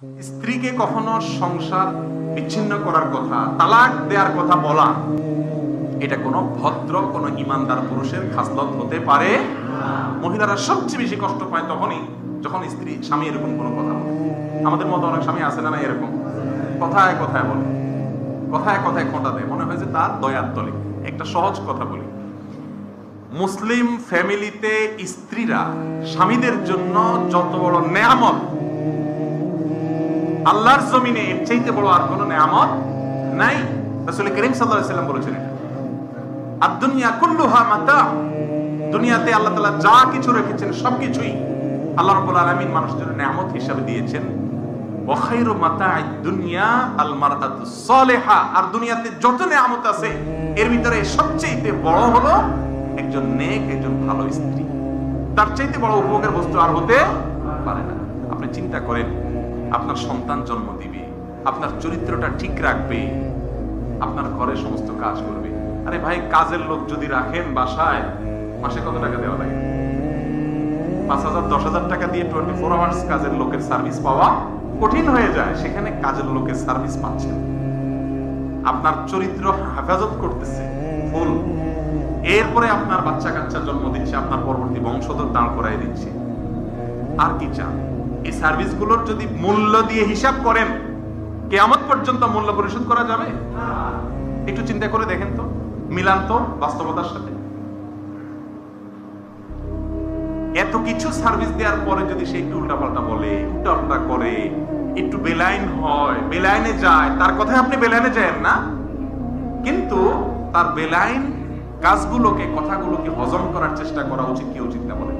স্ত্রীকে কখনো সংসার বিচ্ছিন্ন করার কথা, তালাক দেওয়ার কথা বলা, এটা কোনো ভদ্র, কোনো ইমানদার পুরুষের খাসলত হতে পারে মহিলারা সবচেয়ে বেশি কষ্ট পায় তখনই যখন স্ত্রী, স্বামী এরকম কোনো কথা বলে। আমাদের মতো অনেক স্বামী আছে না এরকম? কথায় কথায় বলে। কথায় কথায় খোঁটা দেয়। মনে হয় যে তার দয়ার তলে একটা সহজ কথা বলি। মুসলিম ফ্যামিলিতে স্ত্রীরা স্বামীদের জন্য যত বড় নেয়ামত আল্লাহর জমিনে এর চাইতে বড় আর কোনো নেয়ামত নাই। রাসূল করিম সাল্লাম বলেছেন আর দুনিয়া কুল্লুহা মাতা। দুনিয়াতে আল্লাহ তাআলা যা কিছু রেখেছেন সবকিছুই আল্লাহ রাব্বুল আলামিন মানুষের জন্য নেয়ামত হিসাবে দিয়েছেন। দুনিয়া আল আর দুনিয়াতে যত নেয়ামত আছে, এর ভিতরে সবচেয়ে বড় হলো একজন নেক, একজন ভালো স্ত্রী। তার চাইতে বড় উপভোগের বস্তু আর হতে পারে না। আপনি চিন্তা করেন আপনার সন্তান জন্ম দিবে, আপনার চরিত্রটা ঠিক রাখবে, আপনার ঘরে সমস্ত কাজ করবে। আরে ভাই, কাজের লোক যদি রাখেন বাসায়, মাসে কত টাকা দেওয়া লাগে? পাঁচ হাজার, দশ হাজার টাকা দিয়ে টোয়েন্টি ফোর আওয়ার্স কাজের লোকের সার্ভিস পাওয়া কঠিন হয়ে যায়, সেখানে কাজের লোকের সার্ভিস পাচ্ছেন। আপনার চরিত্র হেফাজত করতেছে ফুল এরপরে আপনার বাচ্চা কাচ্চা জন্ম দিচ্ছে, আপনার পরবর্তী বংশধর দাঁড় করাই দিচ্ছে। আর কি চান? এই সার্ভিসগুলোর যদি মূল্য দিয়ে হিসাব করেন, কেয়ামত পর্যন্ত মূল্য পরিশোধ করা যাবে? একটু চিন্তা করে দেখেন তো, মিলান তো বাস্তবতার সাথে। এত কিছু সার্ভিস দেওয়ার পরে যদি সে একটু উল্টাপাল্টা বলে, উল্টাপাল্টা করে, একটু বেলাইন হয়, বেলাইনে যায়, তার কথায় আপনি বেলাইনে যায়েন না। কিন্তু তার বেলাইন কাজগুলোকে, কথাগুলোকে হজম করার চেষ্টা করা উচিত কি উচিত না বলে